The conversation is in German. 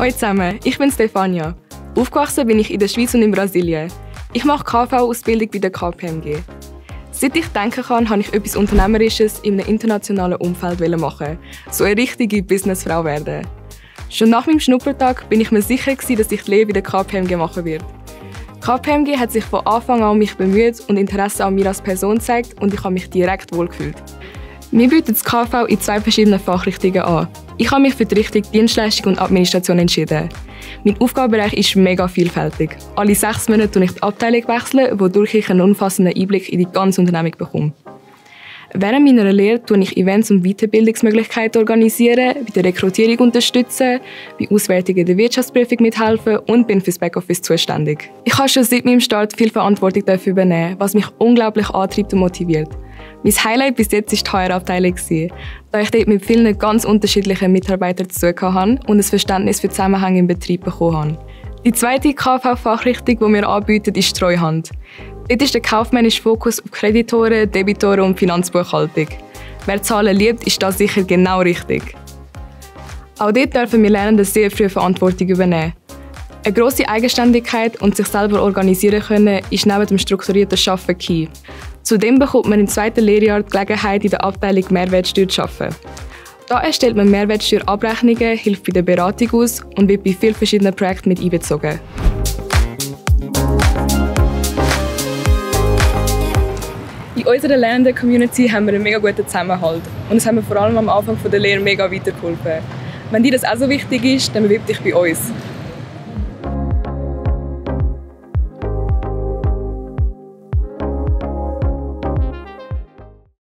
Hallo zusammen, ich bin Stefania. Aufgewachsen bin ich in der Schweiz und in Brasilien. Ich mache KV-Ausbildung bei der KPMG. Seit ich denken kann, habe ich etwas Unternehmerisches in einem internationalen Umfeld machen. So eine richtige Businessfrau werden. Schon nach meinem Schnuppertag bin ich mir sicher, dass ich die Lehre bei der KPMG machen werde. KPMG hat sich von Anfang an mich bemüht und Interesse an mir als Person gezeigt und ich habe mich direkt wohlgefühlt. Wir bieten das KV in zwei verschiedenen Fachrichtungen an. Ich habe mich für die Richtung Dienstleistung und Administration entschieden. Mein Aufgabenbereich ist mega vielfältig. Alle sechs Monate wechsle ich die Abteilung, wechseln, wodurch ich einen umfassenden Einblick in die ganze Unternehmung bekomme. Während meiner Lehre tue ich Events und Weiterbildungsmöglichkeiten organisieren, bei der Rekrutierung unterstützen, bei Auswertungen der Wirtschaftsprüfung mithelfen und bin fürs Backoffice zuständig. Ich habe schon seit meinem Start viel Verantwortung dafür übernehmen, was mich unglaublich antreibt und motiviert. Mein Highlight bis jetzt war die HR-Abteilung, da ich dort mit vielen ganz unterschiedlichen Mitarbeitern zu tun und ein Verständnis für Zusammenhänge im Betrieb bekommen habe. Die zweite KV-Fachrichtung, die wir anbieten, ist Treuhand. Dort ist der kaufmännische Fokus auf Kreditoren, Debitoren und Finanzbuchhaltung. Wer Zahlen liebt, ist das sicher genau richtig. Auch dort dürfen wir Lernenden sehr früh Verantwortung übernehmen. Eine grosse Eigenständigkeit und sich selber organisieren können, ist neben dem strukturierten Arbeiten key. Zudem bekommt man im zweiten Lehrjahr die Gelegenheit, in der Abteilung Mehrwertsteuer zu arbeiten. Da erstellt man Mehrwertsteuerabrechnungen, hilft bei der Beratung aus und wird bei vielen verschiedenen Projekten mit einbezogen. In unserer lernenden Community haben wir einen mega guten Zusammenhalt und es haben wir vor allem am Anfang der Lehre mega weitergeholfen. Wenn dir das auch so wichtig ist, dann bewirb dich bei uns.